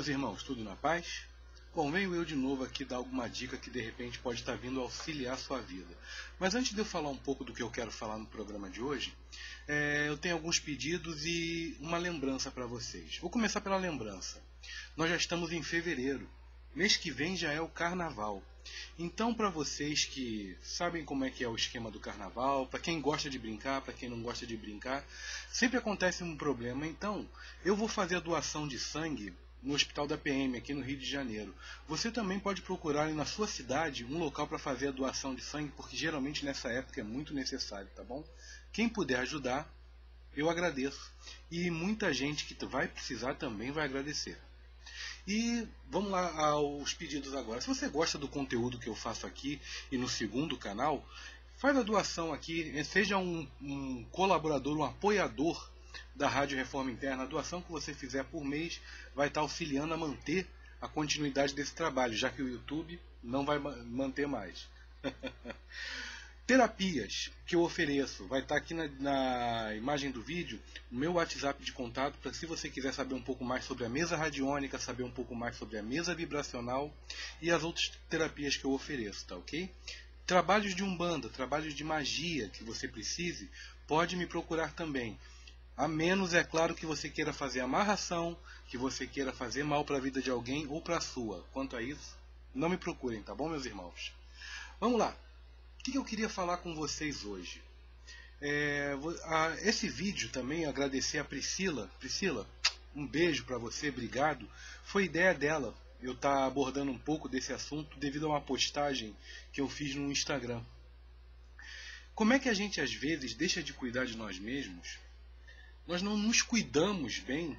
irmãos, tudo na paz? Bom, venho eu de novo aqui dar alguma dica que de repente pode estar vindo auxiliar a sua vida. Mas antes de eu falar um pouco do que eu quero falar no programa de hoje, é, eu tenho alguns pedidos e uma lembrança para vocês. Vou começar pela lembrança. Nós já estamos em fevereiro. Mês que vem já é o carnaval. Então, para vocês que sabem como é que é o esquema do carnaval, para quem gosta de brincar, para quem não gosta de brincar, sempre acontece um problema. Então, eu vou fazer a doação de sangue no Hospital da PM, aqui no Rio de Janeiro. Você também pode procurar na sua cidade um local para fazer a doação de sangue, porque geralmente nessa época é muito necessário, tá bom? Quem puder ajudar, eu agradeço. E muita gente que vai precisar também vai agradecer. E vamos lá aos pedidos agora. Se você gosta do conteúdo que eu faço aqui e no segundo canal, faz a doação aqui, seja um, um colaborador, um apoiador da Rádio Reforma Interna. A doação que você fizer por mês vai estar auxiliando a manter a continuidade desse trabalho, já que o YouTube não vai manter mais. Terapias que eu ofereço, vai estar aqui na, na, imagem do vídeo meu WhatsApp de contato para se você quiser saber um pouco mais sobre a mesa radiônica, saber um pouco mais sobre a mesa vibracional e as outras terapias que eu ofereço, tá ok? Trabalhos de umbanda, trabalhos de magia que você precise, pode me procurar também. A menos, é claro, que você queira fazer amarração, que você queira fazer mal para a vida de alguém ou para a sua. Quanto a isso, não me procurem, tá bom, meus irmãos? Vamos lá. O que eu queria falar com vocês hoje? É, a, esse vídeo também, agradecer a Priscila. Priscila, um beijo para você, obrigado. Foi ideia dela eu estar tá abordando um pouco desse assunto devido a uma postagem que eu fiz no Instagram. Como é que a gente às vezes deixa de cuidar de nós mesmos nós não nos cuidamos bem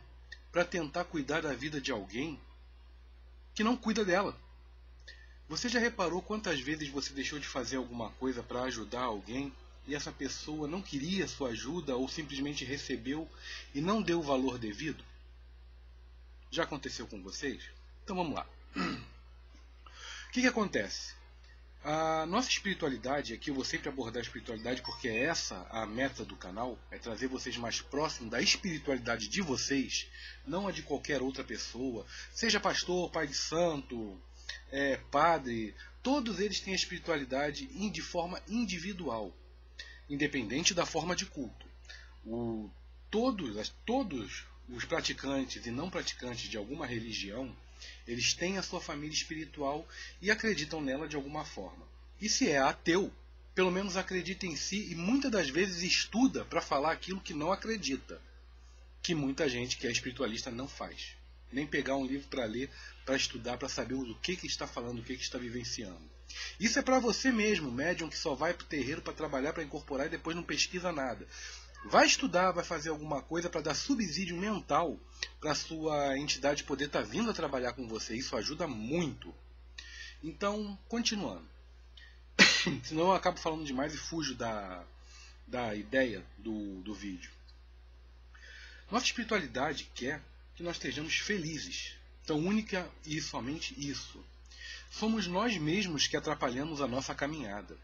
para tentar cuidar da vida de alguém que não cuida dela. Você já reparou quantas vezes você deixou de fazer alguma coisa para ajudar alguém e essa pessoa não queria sua ajuda ou simplesmente recebeu e não deu o valor devido? Já aconteceu com vocês? Então vamos lá. O que, que acontece? A nossa espiritualidade, aqui eu vou sempre abordar a espiritualidade porque é essa a meta do canal, é trazer vocês mais próximo da espiritualidade de vocês, não a de qualquer outra pessoa, seja pastor, pai de santo, é, padre, todos eles têm a espiritualidade de forma individual, independente da forma de culto. O, todos, todos os praticantes e não praticantes de alguma religião eles têm a sua família espiritual e acreditam nela de alguma forma. E se é ateu, pelo menos acredita em si e muitas das vezes estuda para falar aquilo que não acredita. Que muita gente que é espiritualista não faz. Nem pegar um livro para ler, para estudar, para saber o que, que está falando, o que, que está vivenciando. Isso é para você mesmo, médium que só vai para o terreiro para trabalhar, para incorporar e depois não pesquisa nada. Vai estudar, vai fazer alguma coisa para dar subsídio mental para sua entidade poder estar tá vindo a trabalhar com você. Isso ajuda muito. Então, continuando. Senão eu acabo falando demais e fujo da, da ideia do, do vídeo. Nossa espiritualidade quer que nós estejamos felizes. Então, única e somente isso. Somos nós mesmos que atrapalhamos a nossa caminhada.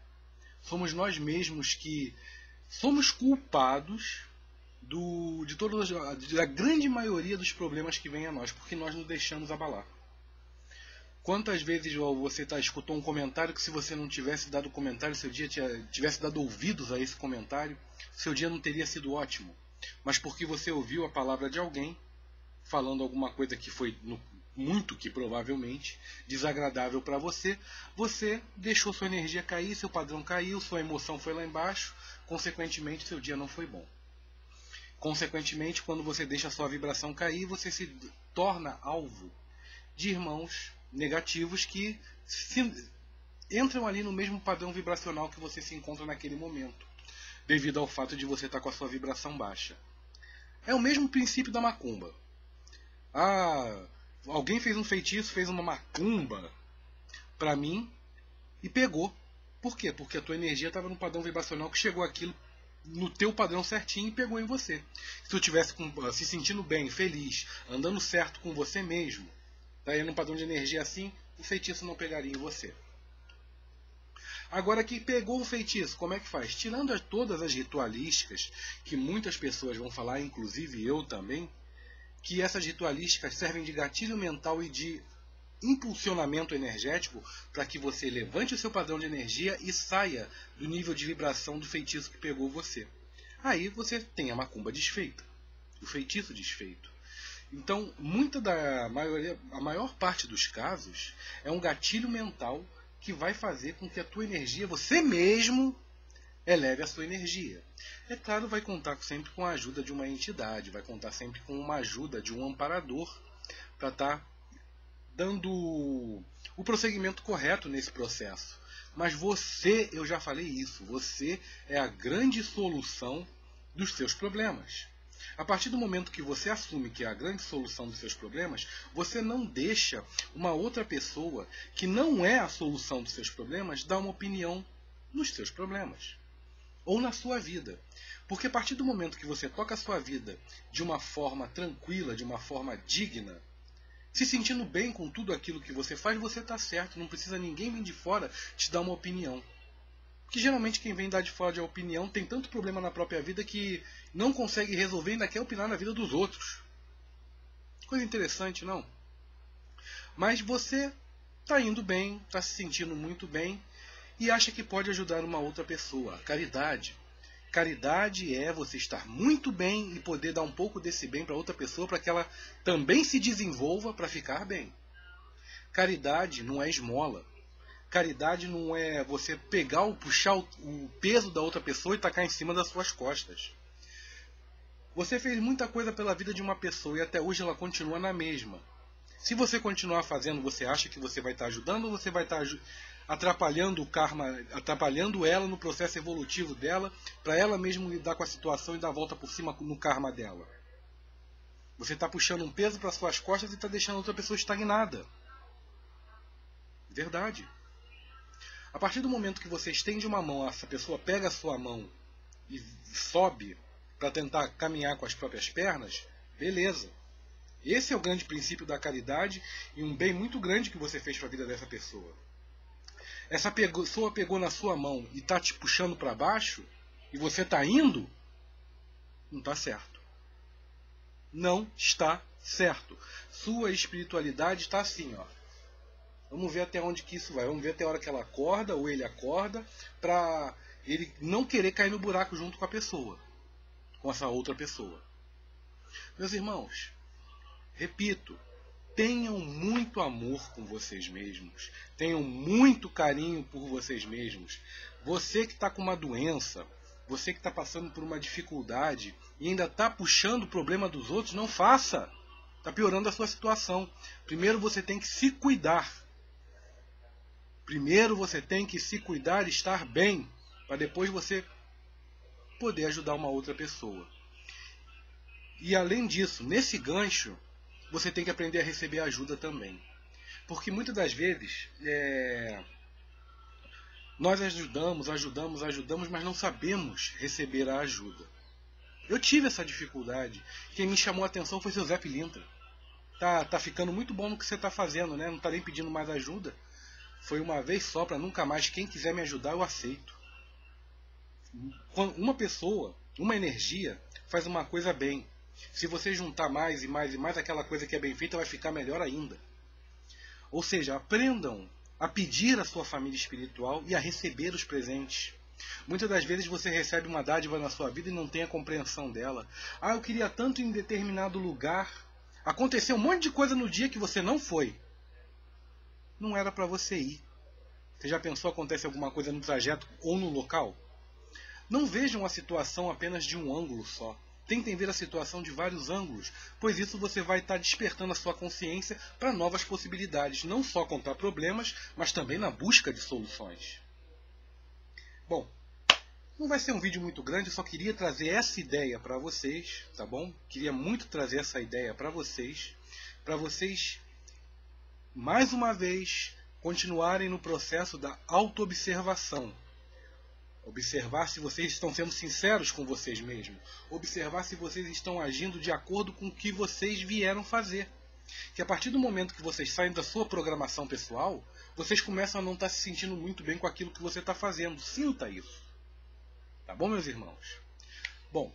Somos nós mesmos que somos culpados do, de todas da grande maioria dos problemas que vêm a nós, porque nós nos deixamos abalar. Quantas vezes você tá, escutou um comentário que se você não tivesse dado comentário, seu dia tivesse dado ouvidos a esse comentário, seu dia não teria sido ótimo. Mas porque você ouviu a palavra de alguém falando alguma coisa que foi no, muito que provavelmente desagradável para você, você deixou sua energia cair, seu padrão caiu, sua emoção foi lá embaixo, consequentemente seu dia não foi bom. Consequentemente, quando você deixa sua vibração cair, você se torna alvo de irmãos negativos que se, entram ali no mesmo padrão vibracional que você se encontra naquele momento, devido ao fato de você estar com a sua vibração baixa. É o mesmo princípio da macumba. Ah, alguém fez um feitiço, fez uma macumba para mim e pegou. Por quê? Porque a tua energia estava no padrão vibracional que chegou aquilo no teu padrão certinho e pegou em você. Se tu tivesse se sentindo bem, feliz, andando certo com você mesmo, tá num padrão de energia assim, o feitiço não pegaria em você. Agora que pegou o feitiço, como é que faz? Tirando as, todas as ritualísticas que muitas pessoas vão falar, inclusive eu também, que essas ritualísticas servem de gatilho mental e de impulsionamento energético para que você levante o seu padrão de energia e saia do nível de vibração do feitiço que pegou você. Aí você tem a macumba desfeita, o feitiço desfeito. Então, muita da maioria, a maior parte dos casos é um gatilho mental que vai fazer com que a tua energia, você mesmo, eleve a sua energia. É claro, vai contar sempre com a ajuda de uma entidade, vai contar sempre com uma ajuda de um amparador para estar tá dando o prosseguimento correto nesse processo. Mas você, eu já falei isso, você é a grande solução dos seus problemas. A partir do momento que você assume que é a grande solução dos seus problemas, você não deixa uma outra pessoa que não é a solução dos seus problemas dar uma opinião nos seus problemas ou na sua vida. Porque a partir do momento que você toca a sua vida de uma forma tranquila, de uma forma digna, se sentindo bem com tudo aquilo que você faz, você está certo. Não precisa ninguém vir de fora te dar uma opinião. Porque geralmente quem vem dar de fora de opinião tem tanto problema na própria vida que não consegue resolver e ainda quer opinar na vida dos outros. Coisa interessante, não? Mas você está indo bem, está se sentindo muito bem e acha que pode ajudar uma outra pessoa. Caridade. Caridade é você estar muito bem e poder dar um pouco desse bem para outra pessoa para que ela também se desenvolva para ficar bem. Caridade não é esmola. Caridade não é você pegar ou puxar o peso da outra pessoa e tacar em cima das suas costas. Você fez muita coisa pela vida de uma pessoa e até hoje ela continua na mesma. Se você continuar fazendo, você acha que você vai estar ajudando ou você vai estar atrapalhando o karma, atrapalhando ela no processo evolutivo dela, para ela mesmo lidar com a situação e dar a volta por cima no karma dela. Você está puxando um peso para suas costas e está deixando outra pessoa estagnada. Verdade. A partir do momento que você estende uma mão, essa pessoa pega a sua mão e sobe para tentar caminhar com as próprias pernas, beleza. Esse é o grande princípio da caridade e um bem muito grande que você fez para a vida dessa pessoa essa pessoa pegou na sua mão e está te puxando para baixo, e você está indo, não está certo. Não está certo. Sua espiritualidade está assim, ó. Vamos ver até onde que isso vai. Vamos ver até a hora que ela acorda ou ele acorda para ele não querer cair no buraco junto com a pessoa, com essa outra pessoa. Meus irmãos, repito, tenham muito amor com vocês mesmos, tenham muito carinho por vocês mesmos. Você que está com uma doença, você que está passando por uma dificuldade e ainda está puxando o problema dos outros, não faça. Está piorando a sua situação. Primeiro você tem que se cuidar. Primeiro você tem que se cuidar e estar bem, para depois você poder ajudar uma outra pessoa. E além disso, nesse gancho, você tem que aprender a receber ajuda também. Porque muitas das vezes é, nós ajudamos, ajudamos, ajudamos, mas não sabemos receber a ajuda. Eu tive essa dificuldade. Quem me chamou a atenção foi seu Zé Pilintra. Tá, tá ficando muito bom no que você está fazendo, né? Não está nem pedindo mais ajuda. Foi uma vez só para nunca mais. Quem quiser me ajudar, eu aceito. Uma pessoa, uma energia, faz uma coisa bem. Se você juntar mais e mais e mais, aquela coisa que é bem feita vai ficar melhor ainda. Ou seja, aprendam a pedir à sua família espiritual e a receber os presentes. Muitas das vezes você recebe uma dádiva na sua vida e não tem a compreensão dela. Ah, eu queria tanto em determinado lugar. Aconteceu um monte de coisa no dia que você não foi. Não era para você ir. Você já pensou acontece alguma coisa no trajeto ou no local? Não vejam a situação apenas de um ângulo só. Tentem ver a situação de vários ângulos, pois isso você vai estar despertando a sua consciência para novas possibilidades, não só contra problemas, mas também na busca de soluções. Bom, não vai ser um vídeo muito grande, eu só queria trazer essa ideia para vocês, tá bom? Queria muito trazer essa ideia para vocês, para vocês mais uma vez continuarem no processo da autoobservação Observar se vocês estão sendo sinceros com vocês mesmos. Observar se vocês estão agindo de acordo com o que vocês vieram fazer. Que a partir do momento que vocês saem da sua programação pessoal, vocês começam a não estar se sentindo muito bem com aquilo que você está fazendo. Sinta isso. Tá bom, meus irmãos? Bom,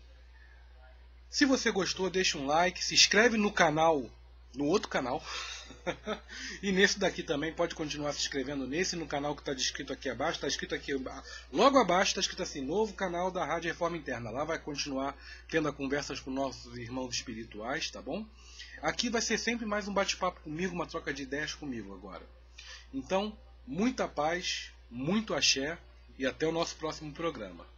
Se você gostou, deixa um like, se inscreve no canal, no outro canal. e nesse daqui também pode continuar se inscrevendo nesse no canal que está descrito aqui abaixo. Está escrito aqui logo abaixo está escrito assim novo canal da Rádio Reforma Interna. Lá vai continuar tendo conversas com nossos irmãos espirituais, tá bom? Aqui vai ser sempre mais um bate-papo comigo, uma troca de ideias comigo agora. Então, muita paz, muito axé e até o nosso próximo programa.